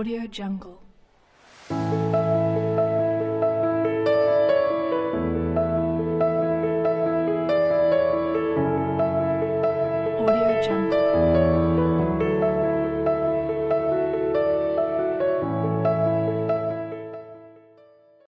Audio Jungle.